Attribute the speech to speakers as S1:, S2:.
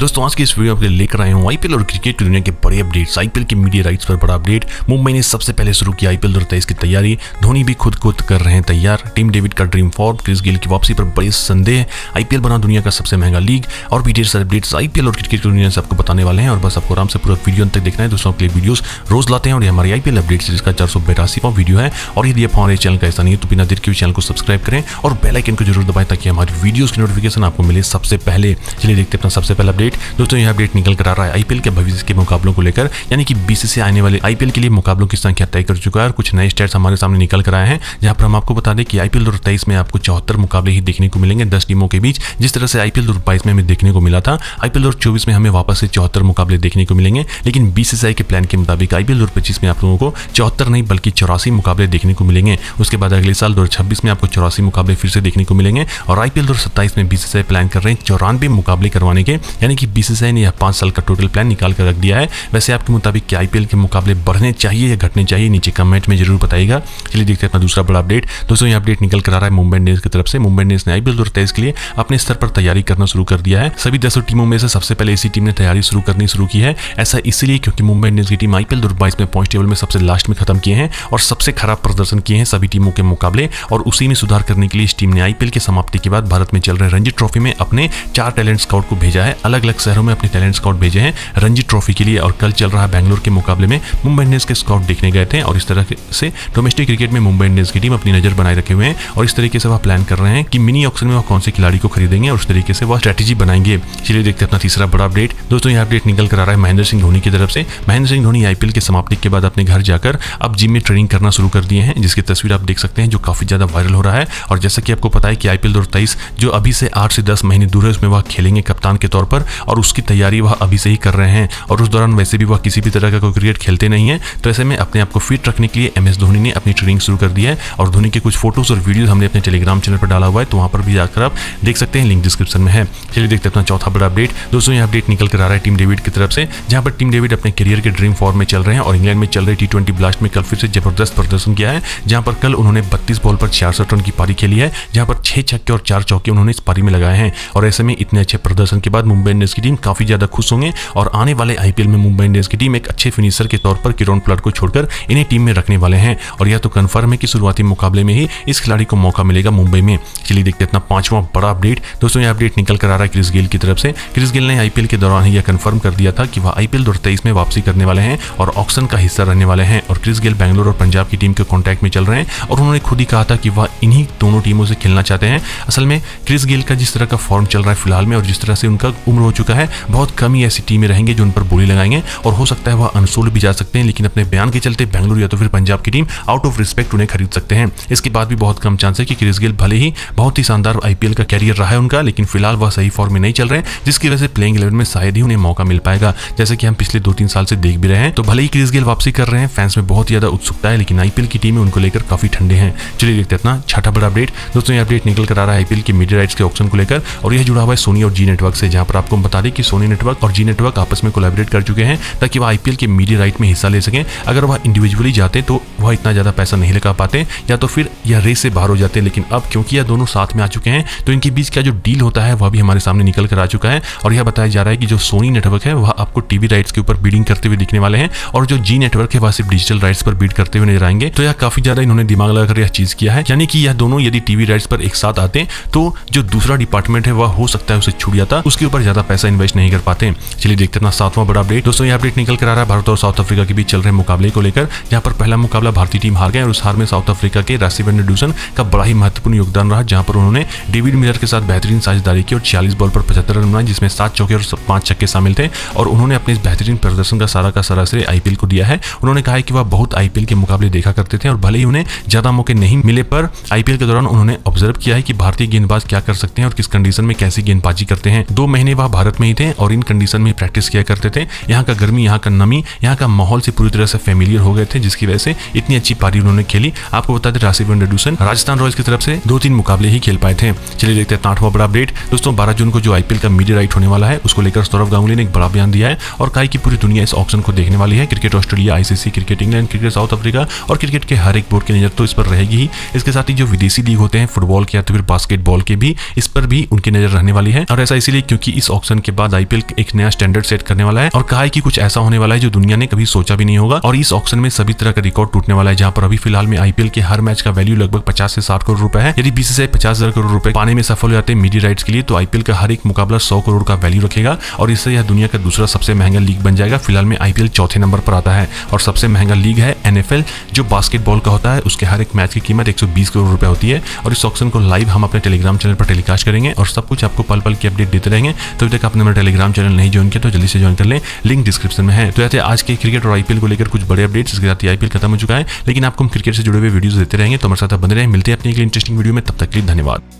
S1: दोस्तों, आज की इस वीडियो में लेकर आए हूँ आईपीएल और क्रिकेट की दुनिया के बड़े अपडेट्स आईपीएल के मीडिया राइट्स पर बड़ा अपडेट मुंबई ने सबसे पहले शुरू किया आईपीएल दो की तैयारी। धोनी भी खुद खुद कर रहे हैं तैयार। टीम डेविड का ड्रीम फॉर्म क्रिस गिल की वापसी पर बड़े संदेह। आईपीएल बना दुनिया का सबसे महँगा लीग। और भी ढेर सारे अपडेट्स आईपीएल और क्रिकेट की दुनिया से आपको बताने वाले हैं। और बस आपको आराम से पूरा वीडियो तक देखना है। दोस्तों के लिए वीडियो रोज लाते हैं। और हमारी आईपीएल अपडेट जिसका चार सौ वीडियो है। और यदि आप हमारे चैनल का ऐसा नहीं है तो बिना देर के चैनल को सब्सक्राइब करें। और बेलाइकन को ज़रूर दबाएँ, ताकि हमारी वीडियोस की नोटिफिकेशन आपको मिले सबसे पहले। चलिए देखते अपना सबसे पहला अपडेट दोस्तों, यह अपडेट निकल कर आ रहा है आईपीएल के भविष्य के मुकाबलों को लेकर, यानी कि बीसीसी आने वाले आईपीएल के लिए मुकाबलों की संख्या तय कर चुका है और कुछ नए स्टेट्स हमारे सामने निकल कर आए हैं, जहाँ पर हम आपको बता दें कि आईपीएल दो में आपको चौहत्तर मुकाबले ही देखने को मिलेंगे, दस टीमों के बीच। जिस तरह से आईपीएल दो में हमें देखने को मिला था आईपीएल दो में हमें वापस से चौहत्तर मुकाबले देखने को मिलेंगे, लेकिन बीसीसीआई के प्लान के मुताबिक आईपीएल दो में आप लोगों को चौहत्तर नहीं, बल्कि चौरासी मुकाबले देखने को मिलेंगे। उसके बाद अगले साल दो हज़ार छब्बीस में आपको चौरासी मुकाबले फिर से देखने को मिलेंगे और आईपीएल दो में बीसीसीआई प्लान कर रहे हैं चौरानवे मुकाबले करवाने के, यानी कि बीसीसीआई ने यह पाँच साल का टोटल प्लान निकाल कर रख दिया है। वैसे आपके मुताबिक क्या आईपीएल के मुकाबले बढ़ने चाहिए या घटने चाहिए, नीचे कमेंट में ज़रूर बताइएगा। चलिए देखते हैं अपना दूसरा बड़ा अपडेट दोस्तों ये अपडेट निकल कर आ रहा है मुंबई इंडियंस की तरफ़ से। मुंबई इंडियंस ने आईपीएल दो के लिए अपने स्तर पर तैयारी करना शुरू कर दिया है। सभी दसों टीमों में से सबसे पहले इसी टीम ने तैयारी शुरू करनी शुरू की है। ऐसा इसलिए क्योंकि मुंबई इंडियंस की टीम आईपीएल दो में पॉइंट टेबल में सबसे लास्ट में खत्म किए हैं और सबसे खराब प्रदर्शन किए हैं सभी टीमों के मुकाबले और उसी में सुधार करने के लिए इस टीम ने आईपीएल की समाप्ति के बाद भारत में चल रहे रणजी ट्रॉफी में अपने चार टैलेंट स्काउट को भेजा है। अलग अलग शहरों में अपने टैलेंट स्काउट भेजे हैं। रणजी ट्रॉफी के लिए और कल चल रहा बैंगलोर के मुकाबले में मुंबई इंडियंस के स्काउट देखने गए थे और इस तरह से डोमेस्टिक क्रिकेट में मुंबई इंडियंस की टीम अपनी नज़र बनाए रखे हुए हैं और इस तरीके से वह प्लान कर रहे हैं कि मिनी ऑक्शन में वह कौन से खिलाड़ी को खरीदेंगे और उस तरीके से वह स्ट्रेटेजी बनाएँगे। चलिए देखते हैं अपना तीसरा बड़ा अपडेट। दोस्तों, यह अपडेट निकल कर आ रहा है महेंद्र सिंह धोनी की तरफ़ से। महेंद्र सिंह धोनी आईपीएल की समाप्ति के बाद अपने घर जाकर अब जिम में ट्रेनिंग करना शुरू कर दिए हैं, जिसकी तस्वीर आप देख सकते हैं, जो काफ़ी ज़्यादा वायरल हो रहा है। और जैसा कि आपको पता है कि आईपीएल दो जो अभी से आठ से दस महीने दूर है, उसमें वह खेलेंगे कप्तान के तौर पर। और उसकी तैयारी वह अभी से ही कर रहे हैं। और उस दौरान वैसे भी वह किसी भी तरह का कोई क्रिकेट खेलते नहीं है। तो ऐसे में अपने आप को फिट रखने के लिए एम एस धोनी ने अपनी ट्रेनिंग शुरू कर दी है। और धोनी के कुछ फ़ोटोज़ और वीडियो हमने अपने टेलीग्राम चैनल पर डाला हुआ है तो वहाँ पर भी जाकर आप देख सकते हैं। लिंक डिस्क्रिप्शन में है। चलिए देखते हैं अपना चौथा बड़ा अपडेट दोस्तों, यह अपडेट निकल कर आ रहा है टीम डेविड की तरफ़ से, जहाँ पर टीम डेविड अपने करियर के ड्रीम फॉर्म में चल रहे हैं और इंग्लैंड में चल रहे टी ट्वेंटी ब्लास्ट में कल फिर से ज़बरदस्त प्रदर्शन किया है, जहाँ पर कल उन्होंने बत्तीस बॉल पर छियासठ रन की पारी खेली है, जहाँ पर छह छक्के और चार चौके उन्होंने इस पारी में लगाए हैं। और ऐसे में इतने अच्छे प्रदर्शन के बाद मुंबई इंडियंस की टीम काफ़ी ज़्यादा खुश होंगे और आने वाले आईपीएल में मुंबई इंडियंस की टीम एक अच्छे फिनिशर के तौर पर किरण प्लट को छोड़कर इन्हें टीम में रखने वाले हैं। और यह तो कन्फर्म है कि शुरुआती मुकाबले में ही इस खिलाड़ी को मौका मिलेगा मुंबई में। चलिए देखते इतना पांचवा बड़ा अपडेट दोस्तों, यह अपडेट निकल कर आ रहा है क्रिस गेल की तरफ़ से। क्रिस गेल ने आईपीएल के दौरान ही यह कंफर्म कर दिया था कि वह आईपीएल दो में वापसी करने वाले हैं और ऑक्शन का हिस्सा रहने वाले हैं। और क्रिस गेल बैंगलोर और पंजाब की टीम के कॉन्टैक्ट में चल रहे हैं और उन्होंने खुद ही कहा था कि वह इन्हीं दोनों टीमों से खेलना चाहते हैं। असल में क्रिस गेल का जिस तरह का फॉर्म चल रहा है फ़िलहाल में और जिस तरह से उनका उम्र हो चुका है। बहुत कम ही ऐसी टीमें रहेंगे जो उन पर बोली लगाएँगे और हो सकता है वह अनसोल्ड भी जा सकते हैं, लेकिन अपने बयान के चलते बैंगलोर या तो फिर पंजाब की टीम आउट ऑफ़ रिस्पेक्ट उन्हें खरीद सकते हैं। इसके बाद भी बहुत कम चांस है कि क्रिस गेल भले ही बहुत ही शानदार आईपीएल का कैरियर रहा है उनका, लेकिन फ़िलहाल वह सही फॉर्म में नहीं चल रहे जिसकी वजह से प्लेइंग इलेवन में शायद ही उन्हें मौका मिल पाएगा। जैसे कि हम पिछले दो तीन साल से देख भी रहे हैं तो भले ही क्रिस गेल वापसी कर रहे हैं फैंस में बहुत ज़्यादा उत्सुकता है, लेकिन आईपीएल की टीम उनको लेकर काफ़ी ठंडे हैं। चलिए देखते इतना छठा बड़ा अपडेट दोस्तों, ये अपडेट निकल कर आ रहा है आईपीएल की मीडिया राइट्स के ऑप्शन को लेकर, और यह जुड़ा हुआ है सोनी और जी नेटवर्क से, जहाँ पर आपको बता दें कि सोनी नेटवर्क और जी नेटवर्क आपस में कोलेबरेट कर चुके हैं ताकि वह आईपीएल के मीडिया राइट में हिस्सा ले सकें। अगर वह इंडिविजुअली जाते तो वह इतना ज़्यादा पैसा नहीं लगा पाते, या तो फिर यह रेस से बाहर हो जाते। लेकिन अब क्योंकि यह दोनों साथ में आ चुके हैं तो इनके बीच का जो डील होता है, वह भी हमारे सामने निकल कर आ चुका है। और यह बताया जा रहा है कि जो सोनी नेटवर्क है, वह आपको टीवी राइट्स के ऊपर बीडिंग करते हुए दिखने वाले हैं, और जो जी नेटवर्क है, वह सिर्फ़ डिजिटल राइट्स पर बीड करते हुए नज़र आएँगे। तो यह काफ़ी ज़्यादा इन्होंने दिमाग लगाकर यह चीज़ किया है। यानी कि यह दोनों यदि टीवी राइट्स पर एक साथ आते तो जो दूसरा डिपार्टमेंट है, वह हो सकता है उसे छूट जाता उसके ऊपर ज़्यादा पैसा इन्वेस्ट नहीं कर पाते। चलिए देखते हैं सातवां बड़ा अपडेट दोस्तों, यह अपडेट निकल कर आ रहा है भारत और साउथ अफ्रीका के बीच चल रहे मुकाबले को लेकर। जहाँ पर पहला मुकाबला भारतीय टीम हार गए और उस हार में साउथ अफ्रीका के राशिवेंद्र डूसन का बड़ा ही महत्वपूर्ण योगदान रहा, जहाँ पर उन्होंने डेविड मिलर के साथ बेहतरीन साझेदारी की और छियालीस बॉल पर पचहत्तर रन बनाए, जिसमें सात चौके और पाँच छक्के शामिल थे और उन्होंने अपने इस बेहतरीन प्रदर्शन का सारा का सारा श्रेय आईपीएल को दिया है। उन्होंने कहा कि वह बहुत आईपीएल के मुकाबले देखा करते थे और भले ही उन्हें ज़्यादा मौके नहीं मिले, पर आईपीएल के दौरान उन्होंने ऑब्ज़र्व किया है कि भारतीय गेंदबाज क्या कर सकते हैं और किस कंडीशन में कैसी गेंदबाजी करते हैं। दो महीने वह भारत में ही थे और इन कंडीशन में प्रैक्टिस किया करते थे। यहाँ का गर्मी, यहाँ का नमी, यहाँ का माहौल से पूरी तरह से फेमिलियर हो गए थे, जिसकी वजह से इतनी अच्छी पारी उन्होंने खेली। आपको बता दें राशिव डूसन राजस्थान रॉयल्स की तरफ़ से दो तीन मुकाबले ही खेल पाए थे। चलिए देखते हैं, आठवां बड़ा अपडेट दोस्तों, बारह जून को जो आईपीएल का मीडिया राइट होने वाला है, उसको लेकर सौरभ गांगुली ने एक बड़ा बयान दिया है और कहा कि पूरी दुनिया इस ऑप्शन को देखने वाली है। Cricket Australia ICC cricket England cricket South Africa और क्रिकेट के हर एक बोर्ड की नज़र तो इस पर रहेगी ही। इसके साथ ही जो विदेशी लीग होते हैं फुटबॉल के या तो फिर बास्केटबॉल के भी, इस पर भी उनकी नज़र रहने वाली है। और ऐसा इसीलिए क्योंकि इस ऑप्शन ऑक्शन के बाद आईपीएल एक नया स्टैंडर्ड सेट करने वाला है और कहा है कि कुछ ऐसा होने वाला है जो दुनिया ने कभी सोचा भी नहीं होगा और इस ऑक्शन में सभी तरह का रिकॉर्ड टूटने वाला है, जहाँ पर अभी फ़िलहाल में आईपीएल के हर मैच का वैल्यू लगभग पचास से साठ करोड़ रुपए है। यदि बीसीसीआई पचास हज़ार करोड़ रुपए पाने में सफल हो जाते हैं मीडिया राइट्स के लिए तो आईपीएल का हर एक मुकाबला सौ करोड़ का वैल्यू रखेगा और इससे यह दुनिया का दूसरा सबसे महँगा लीग बन जाएगा। फ़िलहाल में आईपीएल चौथे नंबर पर आता है और सबसे महँगा लीग है एनएफएल जो बास्केटबॉल का होता है। उसके हर एक मैच की कीमत 120 करोड़ रुपए होती है और इस ऑक्शन को लाइव हम अपने टेलीग्राम चैनल पर टेलीकास्ट करेंगे और सब कुछ आपको पल पल की अपडेट देते रहेंगे। तो तक आपने मेरा टेलीग्राम चैनल नहीं ज्वाइन किया तो जल्दी से ज्वाइन कर लें। लिंक डिस्क्रिप्शन में है। तो ऐसे आज के क्रिकेट और आईपीएल को लेकर कुछ बड़े अपडेट्स इसके साथ आईपीएल खत्म हो चुका है, लेकिन आपको हम क्रिकेट से जुड़े हुए वीडियो देते रहेंगे। तो हमारे साथ बने रहे। मिलते हैं अपनी एक इंटरेस्टिंग वीडियो में। तब तक के लिए धन्यवाद।